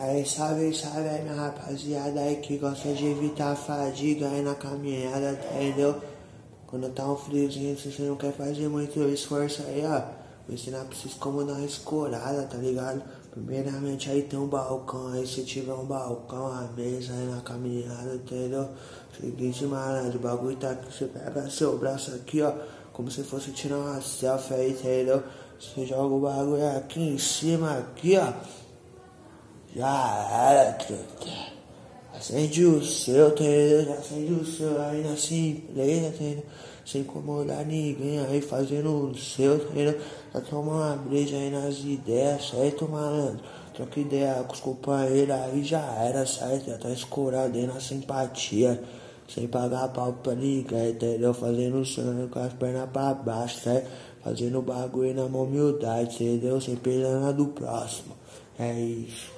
Aí salve, salve aí minha rapaziada aí que gosta de evitar a fadiga aí na caminhada, entendeu? Quando tá um friozinho, se você não quer fazer muito esforço aí, ó. Vou ensinar pra vocês como dar uma escorada, tá ligado? Primeiramente aí tem um balcão aí, se tiver um balcão, a mesa aí na caminhada, entendeu? Seguinte, malandro, o bagulho tá aqui, você pega seu braço aqui, ó, como se fosse tirar uma selfie aí, entendeu? Você joga o bagulho aqui em cima, aqui, ó. Acende o seu, entendeu? Acende o seu aí na simplesa, entendeu? Sem incomodar ninguém aí, fazendo o seu, entendeu? Tá tomando uma breja aí nas ideias, certo, malandro? Troca ideia com os companheiros aí, já era, certo? Já tá escorado aí na simpatia. Sem pagar pau pra ninguém, entendeu? Fazendo o sonho com as pernas pra baixo, certo? Fazendo bagulho na humildade, entendeu? Sem pensar na do próximo. É isso.